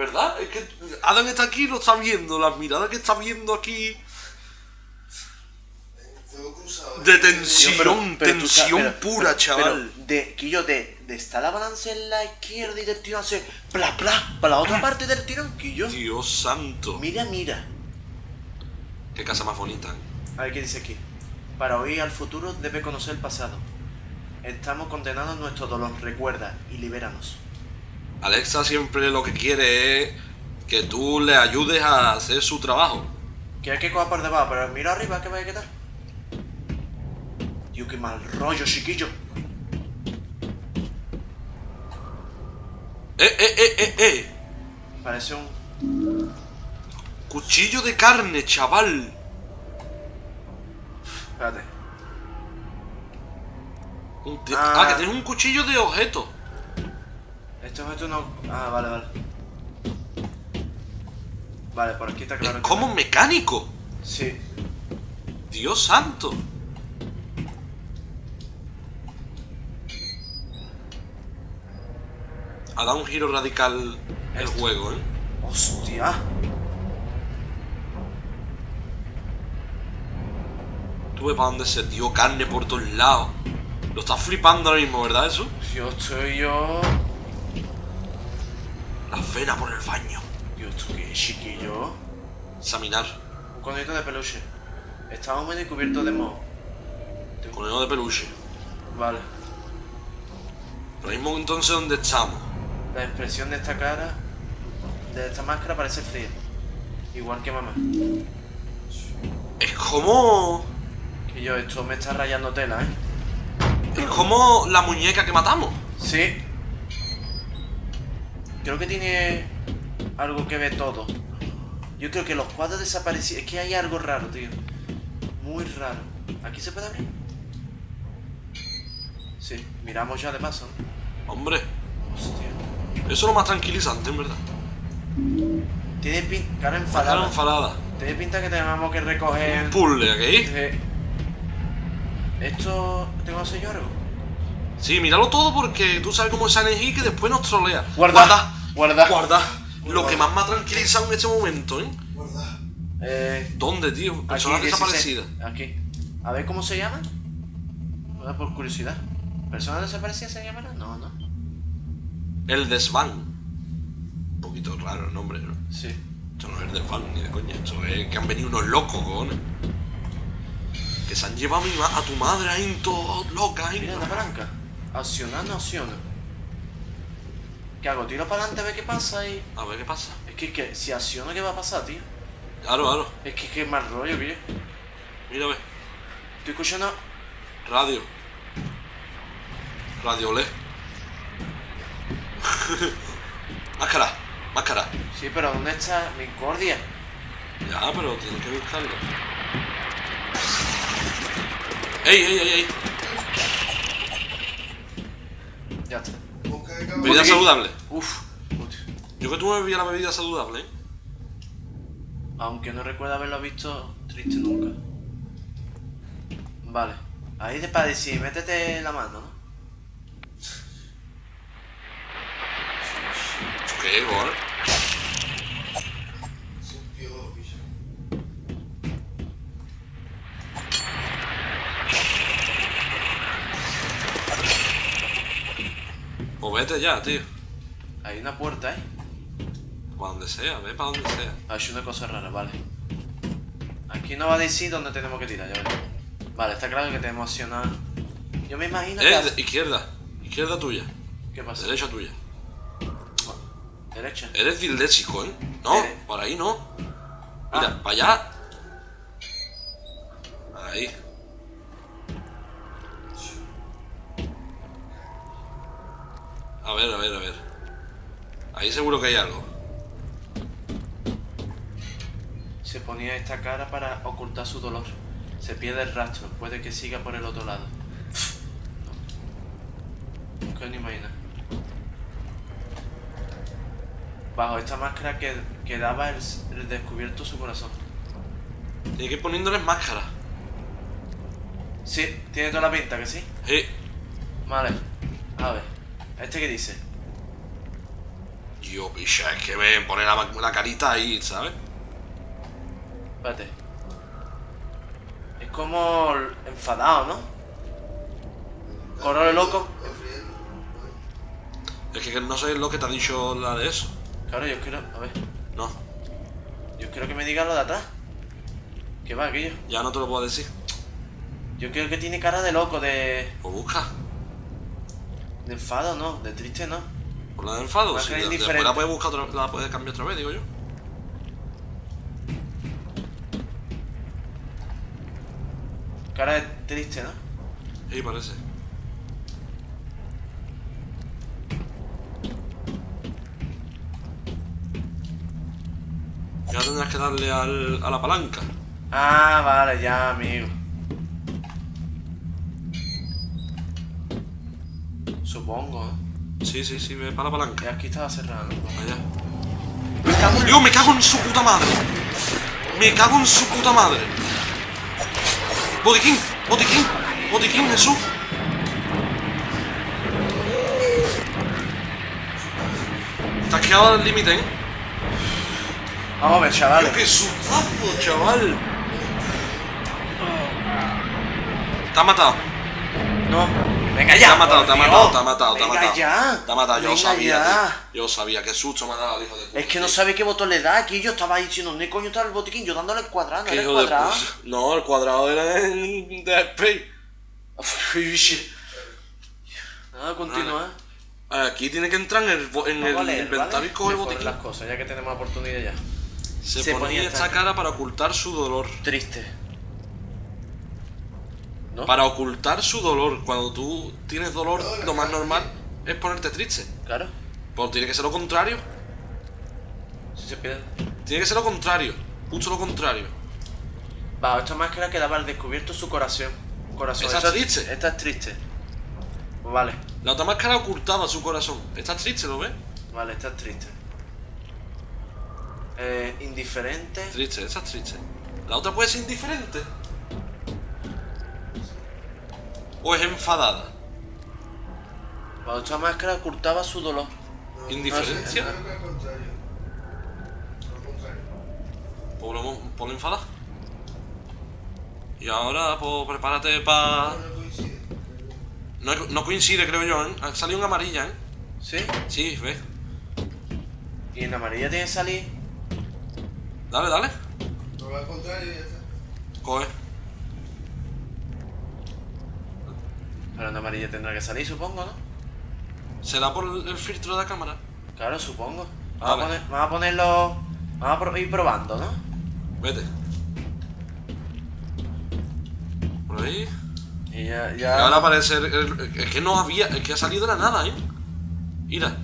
¿Verdad? Es que Adam está aquí y lo está viendo. Las miradas que está viendo aquí. De tensión, pero- pero tensión pero- pura, chaval. de, Quillo, de, de estar la balanza en la izquierda y del tirón hace pla, pla, para la otra parte del tirón, Quillo. Dios santo. Mira, mira. Qué casa más bonita. ¿eh? A ver qué dice aquí. Para oír al futuro debe conocer el pasado. Estamos condenados a nuestro dolor, recuerda y libéranos. Alexa siempre lo que quiere es que tú le ayudes a hacer su trabajo. Que hay que coger por debajo, pero mira arriba que vaya a quedar. Dios, qué mal rollo, chiquillo. ¡Eh, eh, eh, eh, eh! Parece un. Cuchillo de carne, chaval. Espérate. Ah. Ah, que tienes un cuchillo de objeto. Este objeto no. Ah, vale, vale. Vale, por aquí está claro. es como no. mecánico. Sí. Dios santo. Ha dado un giro radical el Esto. juego, ¿eh? Hostia. Tú ves para dónde se dio carne por todos lados. Lo estás flipando ahora mismo, ¿verdad eso? Yo estoy yo. La vena por el baño. Dios, ¿esto qué es, chiquillo? Examinar. Un conejito de peluche. Estamos muy descubiertos de moho. Conejo de peluche. Vale. Ahora mismo entonces, ¿dónde estamos? La expresión de esta cara, de esta máscara parece fría. Igual que mamá. Es como... Que yo, esto me está rayando tela, ¿eh? Es como la muñeca que matamos. Sí. Creo que tiene algo que ver todo. Yo creo que los cuadros desaparecieron. Es que hay algo raro, tío. Muy raro. ¿Aquí se puede abrir? Sí, miramos ya de paso. ¿no? Hombre, Hostia. eso es lo más tranquilizante, en verdad. Tiene pinta. Cara Cara enfadada. enfadada. Tiene pinta que tenemos que recoger. Un puzzle aquí. Eh, ¿Esto tengo que hacer yo algo? Sí, míralo todo porque tú sabes cómo es Silent que después nos trolea. Guarda, guarda. Guarda. Lo que más me ha tranquilizado en este momento, ¿eh? Guarda. Eh, ¿Dónde, tío? Personas 16. desaparecidas. Aquí. A ver cómo se llama. A por curiosidad. ¿Personas desaparecidas se llamará? No, no. El desván. Un poquito raro el nombre, ¿no? Sí. Esto no es el desván, ni de coña. Esto es que han venido unos locos, cojones. Que se han llevado a, mi ma- a tu madre ahí todo loca, ahí. Mira la palanca. Accionar no acciona. ¿Qué hago? Tiro para adelante a ver qué pasa y. A ver qué pasa. Es que, que si acciono, ¿qué va a pasar, tío? Claro, claro. Es que qué mal rollo, tío. Mira, ve. Estoy escuchando. Radio. Radio LED. máscara, máscara. Sí, pero ¿dónde está mi cordia? Ya, pero tienes que buscarlo. ¡Ey, ey, ey, ey! Ya está. Bebida saludable. Uf. Yo que tú me bebías la bebida saludable, ¿eh? Aunque no recuerdo haberlo visto triste nunca. Vale. Ahí de para decir, métete la mano, ¿no? ¿Qué, gol? Es un piojo, bicho. Pues vete ya, tío. Hay una puerta, ¿eh? Para donde sea, ve para donde sea. Ha hecho una cosa rara, vale. Aquí no va a decir dónde tenemos que tirar, ya veremos. Vale, está claro que tenemos que accionar. Yo me imagino que. Eh, hace- de- izquierda. Izquierda tuya. ¿Qué pasa? Derecha tuya. Derecha. Eres disléxico, ¿eh? No, Dere- por ahí no. Mira, Ah. para allá. Ahí. A ver, a ver, a ver. Ahí seguro que hay algo. Se ponía esta cara para ocultar su dolor. Se pierde el rastro, puede que siga por el otro lado. Puedo ni imaginar. Bajo esta máscara que quedaba el, el descubierto su corazón. Tienes que ir poniéndoles máscara. Sí, tiene toda la pinta, que sí. Sí. Vale. A ver. ¿Este qué dice? Tío, picha, es que ven, pone la, la carita ahí, ¿sabes? Espérate. Es como enfadado, ¿no? Corre loco. Es que no sé lo que te ha dicho la de eso. Claro, yo quiero. A ver. No, Yo quiero que me diga lo de atrás. ¿Qué va aquello? ya no te lo puedo decir. Yo quiero que tiene cara de loco, de. Pues busca. De enfado, no, de triste, no. Por la de enfado. Sí, de- después la puedes buscar otra, la puedes cambiar otra vez, digo yo. Cara de triste, ¿no? Sí, parece. Ya tendrás que darle al, a la palanca. Ah, vale, ya, amigo. Supongo, ¿eh? Sí, sí, sí, ve para la palanca. Y aquí estaba cerrado. Allá. Me cago en- Dios, me cago en su puta madre. Me cago en su puta madre. Botiquín, botiquín, botiquín, Jesús. Te has quedado al límite, ¿eh? Vamos a ver, chavales. ¡Qué sustazo, chaval! Te ha matado. No. Venga Te ya. ha matado, te ha matado, te ha matado, te ha matado. ya. Te ha matado, yo sabía. Yo sabía, qué susto me ha dado hijo de puta. Es que no sabe qué botón le da. Aquí yo estaba diciendo, ¿dónde coño está el botiquín? Yo dándole el cuadrado, no ¿Qué era el de cuadrado. No, el cuadrado era Dead Space. Nada, continúa. Aquí tiene que entrar en el, en el inventario y coger botiquín. las cosas, ya que tenemos oportunidad ya. Se, ponía esta- cara para ocultar su dolor. Triste. ¿No? Para ocultar su dolor. Cuando tú tienes dolor, lo más normal es ponerte triste. Claro. Pero tiene que ser lo contrario. Si se pierde. Tiene que ser lo contrario. Justo lo contrario. Va, esta máscara quedaba al descubierto su corazón. Corazón. ¿Esta es Esta triste? Esta es triste. Pues vale, La otra máscara ocultaba su corazón. Está triste, ¿lo ves? vale, esta es triste. Eh, indiferente. Triste, esa es triste. La otra puede ser indiferente. O es enfadada. La otra máscara ocultaba su dolor. Indiferencia. Ponlo, ponlo enfadada. Y ahora, pues prepárate para. No, no coincide. No, no creo yo, ¿eh? Ha salido una amarilla, ¿eh? ¿Sí? Sí, ves. Y en amarilla tiene que salir. Dale, dale. No va al contrario y ya está. Coge. Pero en amarilla tendrá que salir, supongo, ¿no? ¿Será por el filtro de la cámara? Claro, supongo. Vamos, Vale. a, poner, vamos a ponerlo. Vamos a pro- ir probando, ¿no? Vete. Por ahí. Y ya. Y ya... ahora aparece. el- el- es que no había. Es que ha salido de la nada, ¿eh? Mira.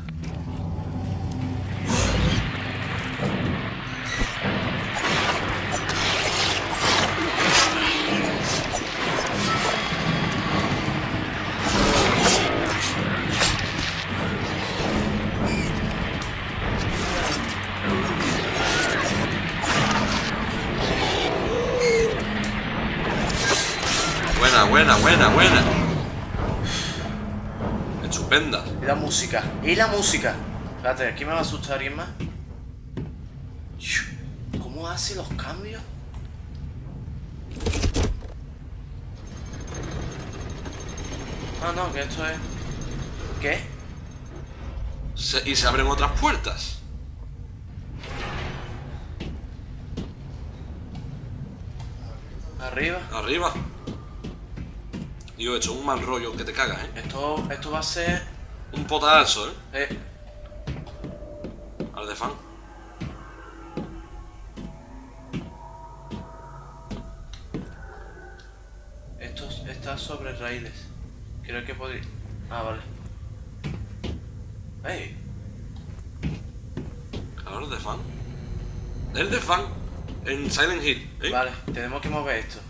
La música. Y la música. Espérate, aquí me va a asustar alguien más. ¿Cómo hace los cambios? Ah, no, que esto es. ¿Qué? Se- y se abren otras puertas. Arriba. Arriba. Digo, esto es un mal rollo que te cagas, ¿eh? Esto, esto va a ser. Un potazo, ¿eh? eh, Al de fan. esto está sobre raíles. Creo que podría. Ah, vale. ¡Ey! De fan. El de fan. En Silent Hill, ¿eh? Vale, tenemos que mover esto.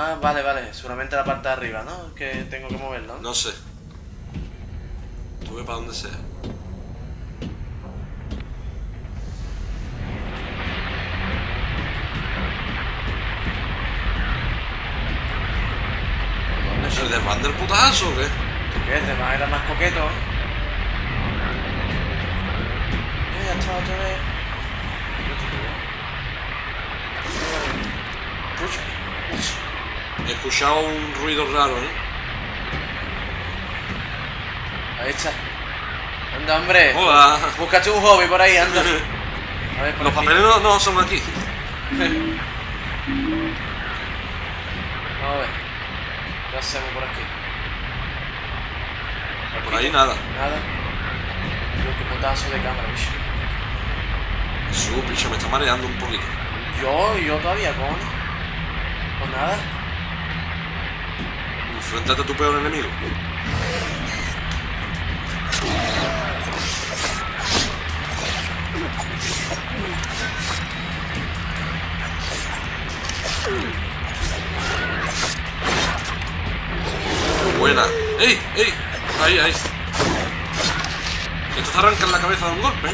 Ah, vale, vale. Seguramente la parte de arriba, ¿no? Que tengo que moverlo, ¿no? No sé. Tú ve para donde sea. ¿Dónde ¿El se- de fan del putazo o qué? Que este más era más coqueto, ¿eh? Eh, ya está otra vez. Pucha, pucha. He escuchado un ruido raro, ¿eh? Ahí está. Anda, hombre. Hola. Búscate un hobby por ahí, anda. A ver, por Los aquí. papeles no, no son aquí. Vamos a ver. ¿Qué hacemos por aquí? Por ahí nada. Nada. Creo que potazo de cámara, bicho. Su picha, me está mareando un poquito. Yo, yo todavía, con. Con nada. Enfréntate a tu peor enemigo. Buena. ¡Ey! ¡Ey! Ahí, ahí. Esto te arranca en la cabeza de un golpe.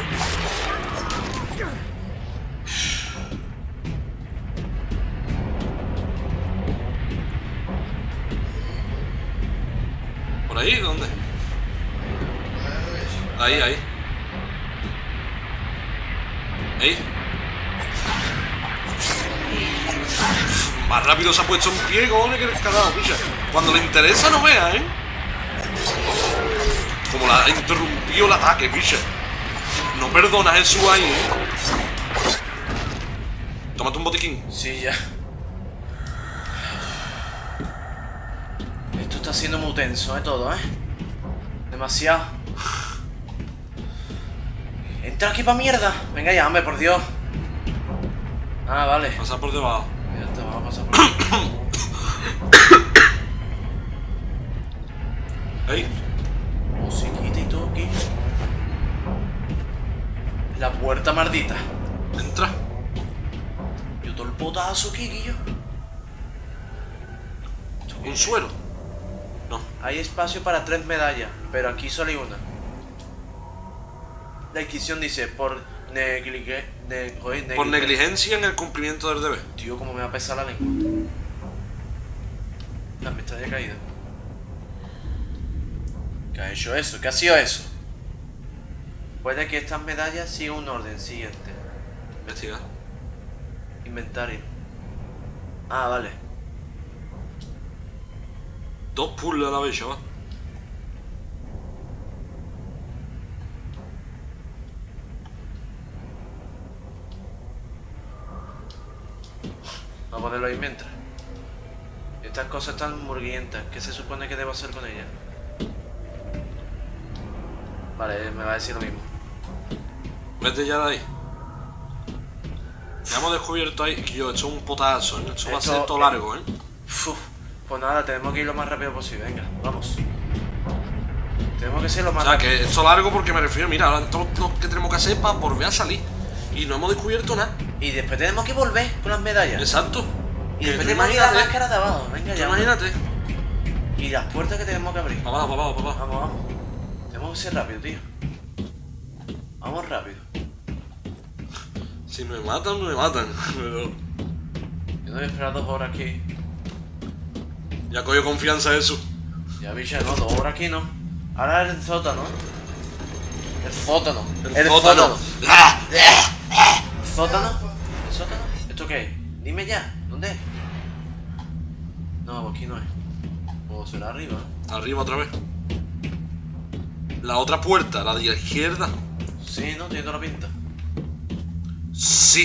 Ahí, ahí. Ahí. Más rápido se ha puesto en pie, cojones, que el cagado, picha. Cuando le interesa, no vea, ¿eh? Como la ha interrumpido el ataque, picha. No perdona a Jesús ahí, ¿eh? Tómate un botiquín. Sí, ya. Esto está siendo muy tenso, ¿eh? Todo, ¿eh? Demasiado. Entra aquí pa' mierda. Venga ya, hombre, por Dios. Ah, vale. Pasa por debajo. Ya está, vamos a pasar por. Ahí. Musiquita y todo aquí. La puerta maldita. Entra. Yo todo el potazo aquí, Guillo. Un suelo. No. Hay espacio para tres medallas, pero aquí solo hay una. La inscripción dice, por negligue... ne- joder, Por neglige- negligencia en el cumplimiento del deber. Tío, cómo me va a pesar la lengua. La medalla caída. ¿Qué ha hecho eso? ¿Qué ha sido eso? Puede que estas medallas sigan un orden siguiente. Investiga. Inventario. Ah, vale. Dos puzzles a la vez, chaval. Vamos a ponerlo ahí mientras. Estas cosas están murguientas. ¿Qué se supone que debo hacer con ellas? Vale, me va a decir lo mismo. Vete ya de ahí. Ya hemos descubierto ahí que yo he hecho un potazo, ¿eh? Esto va a Esto- ser todo largo, ¿eh? Uf, pues nada, tenemos que ir lo más rápido posible. Venga, vamos. Tenemos que ser lo O más sea, rápido. que esto largo porque me refiero, mira, ahora todo lo que tenemos que hacer para volver a salir. Y no hemos descubierto nada. Y después tenemos que volver con las medallas. Exacto. Y después tú tenemos que ir a la máscara de abajo. Venga ya. imagínate. Y las puertas que tenemos que abrir. Para abajo, para abajo, para abajo. Vamos, vamos. Tenemos que ser rápido, tío. Vamos rápido. Si me matan, me matan. Pero Yo no voy a esperar dos horas aquí. ya cogió confianza eso. Ya bicha, no, dos horas aquí no. Ahora el sótano. El sótano. El, sótano. ¡Ah! ¿El sótano? ¿El sótano? ¿Esto qué es? Dime ya, No, aquí no es. O será arriba. Arriba otra vez. La otra puerta, la de la izquierda. Sí, no, tiene toda la pinta. Sí.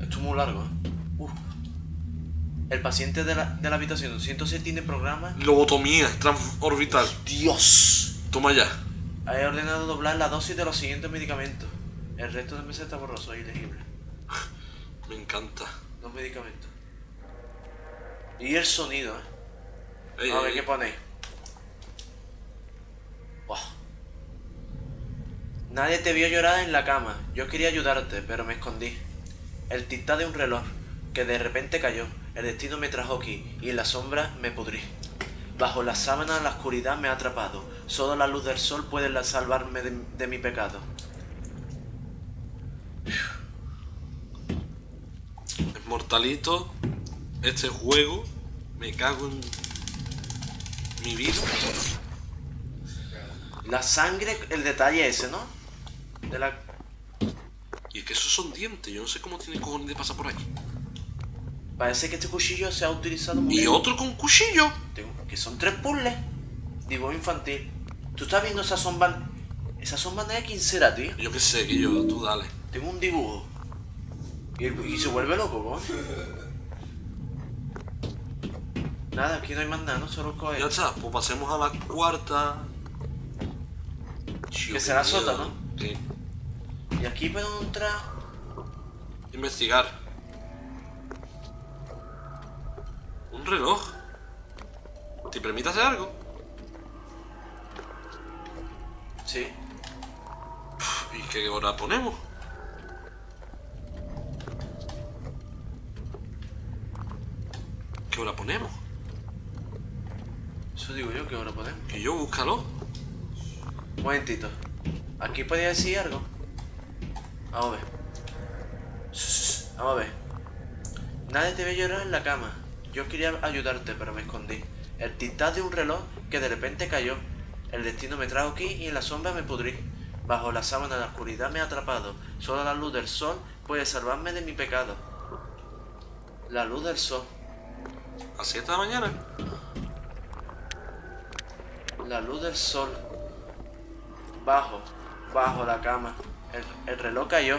Esto es muy largo, ¿eh? Uf. El paciente de la, de la habitación 206 tiene programa. Lobotomía transorbital. ¡Dios! Toma ya. He ordenado doblar la dosis de los siguientes medicamentos. El resto del mes está borroso e ilegible. Me encanta. Dos medicamentos. Y el sonido, ¿eh? A ver qué ponéis. Buah. Nadie te vio llorar en la cama. Yo quería ayudarte, pero me escondí. El tic de un reloj, que de repente cayó. El destino me trajo aquí, y en la sombra me pudrí. Bajo la sábana la oscuridad me ha atrapado. Solo la luz del sol puede salvarme de, de mi pecado. Mortalito. Este juego. Me cago en. mi vida. La sangre, el detalle ese, ¿no? De la... Y es que esos son dientes, yo no sé cómo tiene cojones de pasar por ahí. Parece que este cuchillo se ha utilizado muy Y otro con cuchillo. Tengo- Que son tres puzzles. Dibujo infantil. ¿Tú estás viendo esa sombra? Esa sombra de quién será, tío. Yo qué sé, que yo, tú dale. Tengo un dibujo. Y, se vuelve loco, ¿cómo? Nada, aquí no hay más nada, ¿no? Solo Ya coger. está, pues pasemos a la cuarta. Chío, Que será miedo. sótano. Sí. Y aquí puedo entrar. Investigar. Un reloj. ¿Te permite hacer algo? Sí. ¿Y qué hora ponemos? ¿Qué hora ponemos? Eso digo yo, que ahora podemos. Que yo búscalo. Un momentito. Aquí podía decir algo. Vamos a ver. Vamos a ver. Nadie te ve llorar en la cama. Yo quería ayudarte, pero me escondí. El tic-tac de un reloj que de repente cayó. El destino me trajo aquí y en la sombra me pudrí. Bajo la sábana de la oscuridad me ha atrapado. Solo la luz del sol puede salvarme de mi pecado. La luz del sol. A 7 de la mañana. La luz del sol. Bajo, bajo la cama. El, el reloj cayó.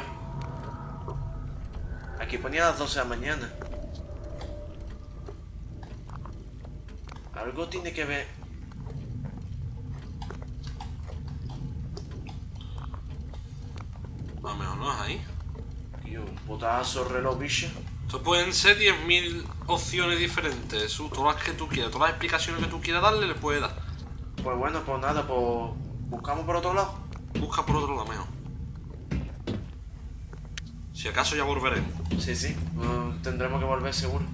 Aquí ponía las 12 de la mañana. Algo tiene que ver. A lo mejor no es ahí. Tío, un potazo reloj, bicho. Esto pueden ser 10.000 opciones diferentes. Todas las que tú quieras, todas las explicaciones que tú quieras darle, le puedes dar. Pues bueno, pues nada, pues. Buscamos por otro lado. Busca por otro lado mejor. Si acaso ya volveremos. Sí, sí. mm, tendremos que volver seguro.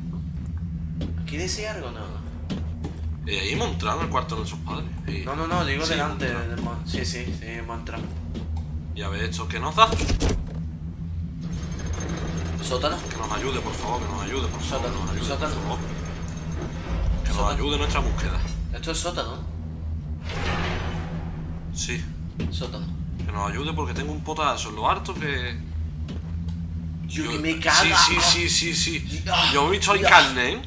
¿Aquí decía algo? No. Y ahí hemos entrado en el cuarto de nuestros padres. Y, No, no, no, digo Sí, delante del Sí, sí, sí, hemos entrado. Y a ver esto que nos da. Sótano. Que nos ayude, por favor, que nos ayude, por favor. Sótano, que nos ayude, sótano. por favor. Que nos Sótano. ayude en nuestra búsqueda. Esto es sótano. Sí, Sótano. que nos ayude porque tengo un potazo en lo harto que. Yo- que me caga. Sí, sí, sí, sí, sí. Ah, Yo he visto ahí ah. carne, ¿eh?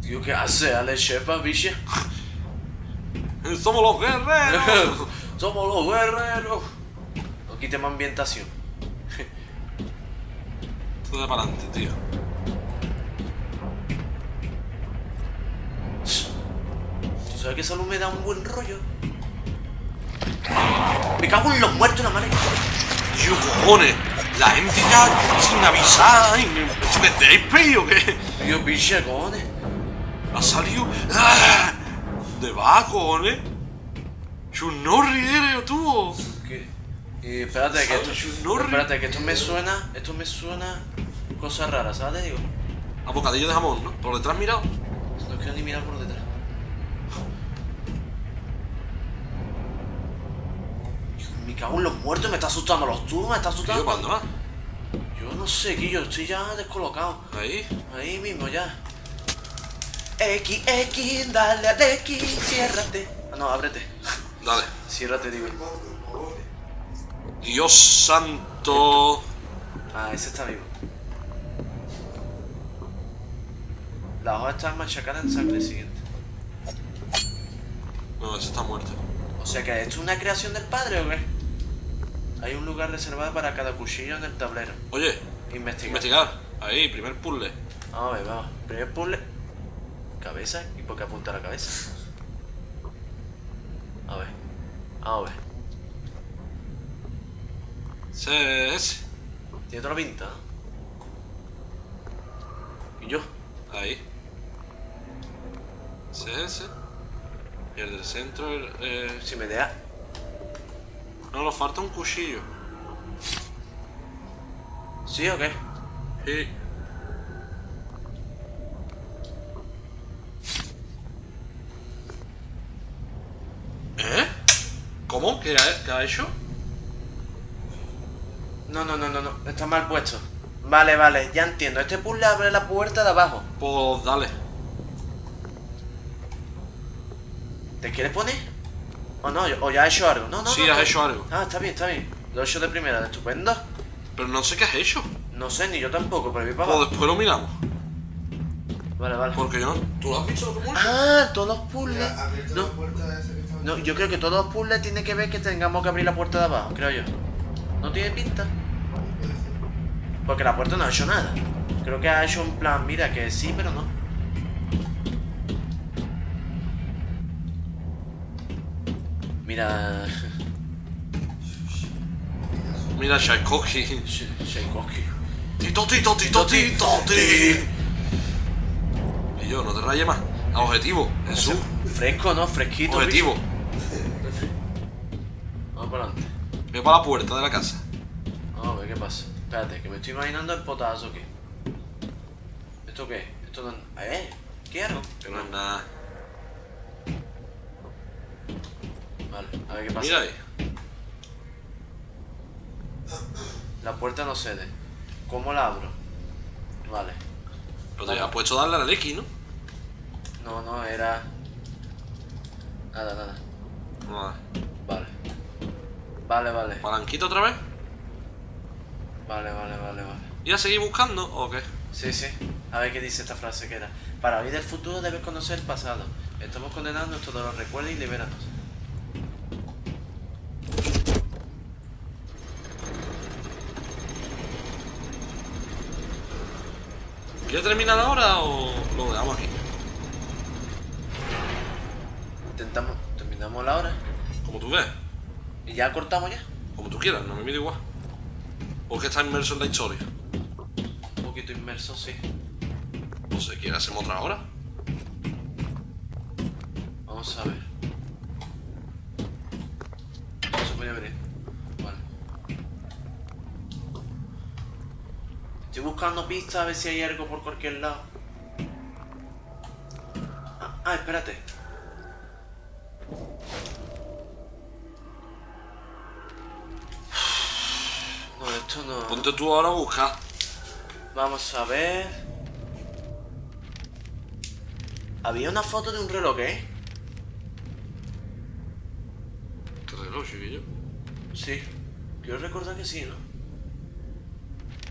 Tío, ¿qué hace Ale Shepa, biche? Somos los guerreros. Somos los guerreros. No quitemos ambientación. De para adelante, tío. ¿Tú sabes que esa luz me da un buen rollo? Me cago en los muertos, la madre. Tío, cojones. La gente ya sin avisar. ¿Desde Play o qué? Tío, biche, cojones. Ha salido. ¡Ah! ¿De va, cojones? Chunnorri eres tú. Y espérate, que esto, espérate, que esto me suena, esto me suena cosas raras, ¿sabes? Te digo, A bocadillo de jamón, ¿no? Por detrás mirado. no quiero ni mirar por detrás. Me cago en los muertos, me está asustando los tú, me está asustando. Tío, ¿cuándo va? Yo no sé, Guillo, estoy ya descolocado. Ahí. Ahí mismo ya. X, X, dale al X, ciérrate. Ah, no, ábrete. Dale. Ciérrate, digo. Dios santo. Ah, ese está vivo. La hoja está machacada en sangre siguiente. No, ese está muerto. O sea que esto es una creación del padre o qué? Hay un lugar reservado para cada cuchillo en el tablero. Oye, Investigar. investigar. Ahí, primer puzzle. Vamos a ver, vamos. Primer puzzle. Cabeza. ¿Y por qué apunta la cabeza? A ver. Vamos a ver. Ese, ese. Tiene la pinta. ¿Y yo? Ahí. Ese, ese. Y el del centro, el, eh, Si me deja. No, nos falta un cuchillo. ¿Sí o qué? Sí. ¿Eh? ¿Cómo? ¿Qué ha, qué ha hecho? No, no, no, no, no. Está mal puesto. Vale, vale, ya entiendo. Este puzzle abre la puerta de abajo. Pues dale. ¿Te quieres poner? ¿O no? ¿O ya has hecho algo? No, no, Sí, no, has no. hecho algo. Ah, está bien, está bien. Lo he hecho de primera, estupendo. Pero no sé qué has hecho. No sé, ni yo tampoco, pero voy para Pues abajo. después lo miramos. Vale, vale. Porque yo no. ¿Tú lo has visto lo que? Ah, todos los puzzles. No, la puerta esa que estaba no, yo creo que todos los puzzles tienen que ver que tengamos que abrir la puerta de abajo, creo yo. ¿No tiene pinta? Porque la puerta no ha hecho nada. Creo que ha hecho un plan, mira, que sí, pero no. Mira... Mira, Tchaikovsky. Tchaikovsky. Tito, tito, tito, tito, ti. Y yo, no te rayes más. A objetivo, Jesús. Fresco, ¿no? Fresquito. Objetivo. Vamos para adelante. Ve para la puerta de la casa. Vamos a ver qué pasa. Espérate, que me estoy imaginando el potazo que. ¿Esto qué? Esto no. ¿Eh? ¿Qué algo? Que no es nada. Vale, a ver qué pasa. Mira ahí. La puerta no cede. ¿Cómo la abro? Vale. Pero te has puesto a darle al X, ¿no? No, no, era. Nada, nada. Vale. Vale. Vale, vale. ¿Palanquita otra vez? Vale, vale, vale, vale. ¿Y a seguir buscando o qué? Sí, sí. A ver qué dice esta frase que era. Para oír del futuro debes conocer el pasado. Estamos condenados a nuestro dolor. Recuerda y libéranos. ¿Quieres terminar ahora o lo dejamos aquí? Intentamos. Terminamos la hora. Como tú ves. Y ya cortamos ya. Como tú quieras, no me mide igual. Porque está inmerso en la historia. Un poquito inmerso, sí. No sé, ¿quieres hacemos otra hora? Vamos a ver. No se puede abrir. Vale. Estoy buscando pistas a ver si hay algo por cualquier lado. Ah, ah, espérate. Esto no. Ponte tú ahora a buscar. Vamos a ver. Había una foto de un reloj, ¿eh? ¿Qué reloj, chiquillo? Sí. Quiero recordar que sí, ¿no?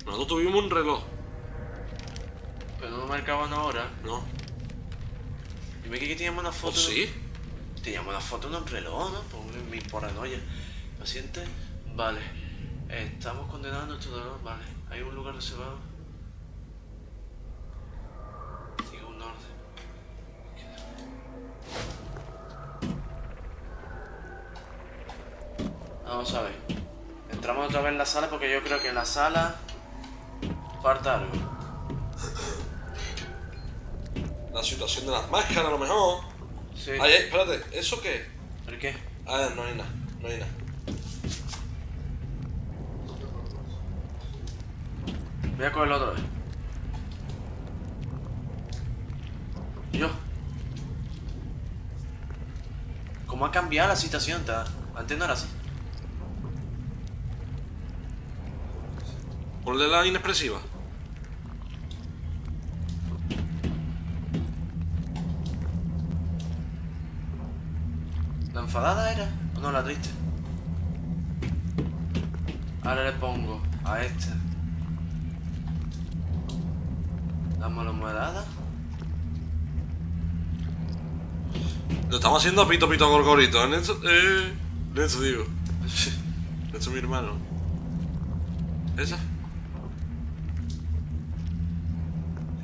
Nosotros tuvimos un reloj. Pero no marcaban ahora. ¿No? Dime que aquí teníamos una ¿O foto. sí? Teníamos una foto de un reloj, ¿no? Por mi paranoia. Paciente. Vale. Estamos condenados a nuestro dolor. Vale. Hay un lugar reservado. Sigue un orden. Vamos a ver. Entramos otra vez en la sala porque yo creo que en la sala falta algo. La situación de las máscaras, a lo mejor. Sí. Ay, ay, espérate, ¿eso qué? ¿Por qué? Ah, no hay nada, no hay nada. Voy a cogerlo otra vez. Yo. ¿Cómo ha cambiado la situación? Antes no era así. Ponle la inexpresiva. ¿La enfadada era? ¿O no la triste? Ahora le pongo a esta. La malhumorada. Lo estamos haciendo a pito pito gorgorito, ¿eh? Néstor? Eh, Néstor, digo. Néstor, mi hermano. ¿Esa?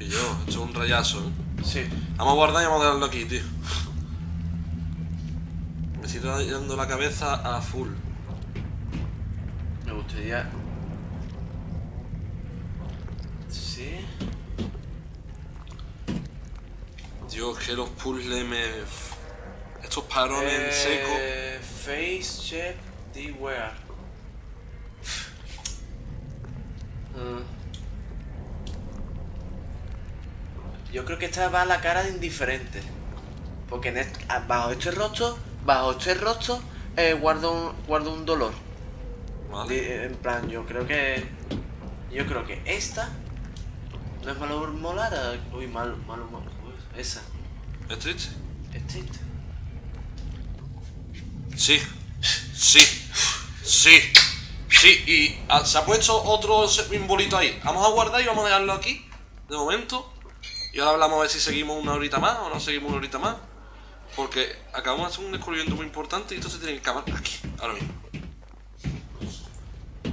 Y yo, esto es un rayazo, ¿eh? Sí. Vamos a guardar y vamos a dejarlo aquí, tío. Me estoy dando la cabeza a full. Me gustaría. Sí. Dios, que los puzzles me... Estos parones en seco. Eh, Face the wear. Mm. Yo creo que esta va a la cara de indiferente. Porque en ah, bajo este rostro, bajo este rostro, eh, guardo, un, guardo un dolor. Vale. En plan, yo creo que. Yo creo que esta no es malhumorada. Uy, mal, mal humor. Esa. ¿Es triste? Es triste. Sí. Sí. Sí. Sí. Y ah, se ha puesto otro simbolito ahí. Vamos a guardar y vamos a dejarlo aquí. De momento. Y ahora hablamos a ver si seguimos una horita más o no seguimos una horita más. Porque acabamos de hacer un descubrimiento muy importante y esto se tiene que acabar aquí, ahora mismo.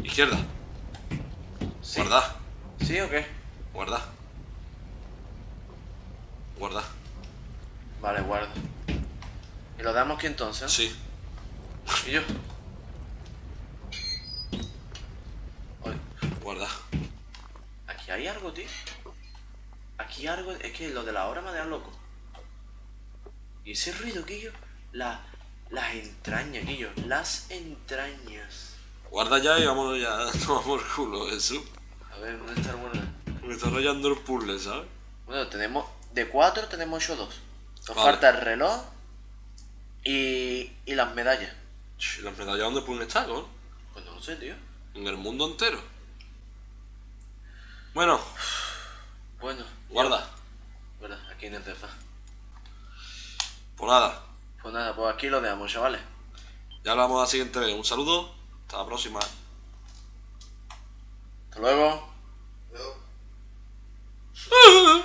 Izquierda. Sí. Guarda. ¿Sí o qué? Guarda. Guarda. Vale, guardo. ¿Y lo damos aquí entonces? Sí. ¿Y yo? Oye, Guarda. aquí hay algo, tío. Aquí hay algo. Es que lo de la hora me deja loco. ¿Y ese ruido, Guillo? La, las entrañas, Guillo. Las entrañas. Guarda ya y vámonos ya por culo, Jesús. A ver, ¿dónde está el bueno? Me está rayando el puzzle, ¿sabes? Bueno, tenemos. De cuatro tenemos 8 dos. Nos Vale. falta el reloj y, y las medallas. ¿Las medallas dónde pueden estar, no? Pues no lo sé, tío. En el mundo entero. Bueno, Bueno. guarda. Bueno, aquí en el tefa. Pues nada, Pues nada, pues aquí lo dejamos, chavales. ya hablamos la siguiente vez. Un saludo, hasta la próxima. Hasta luego. Yo-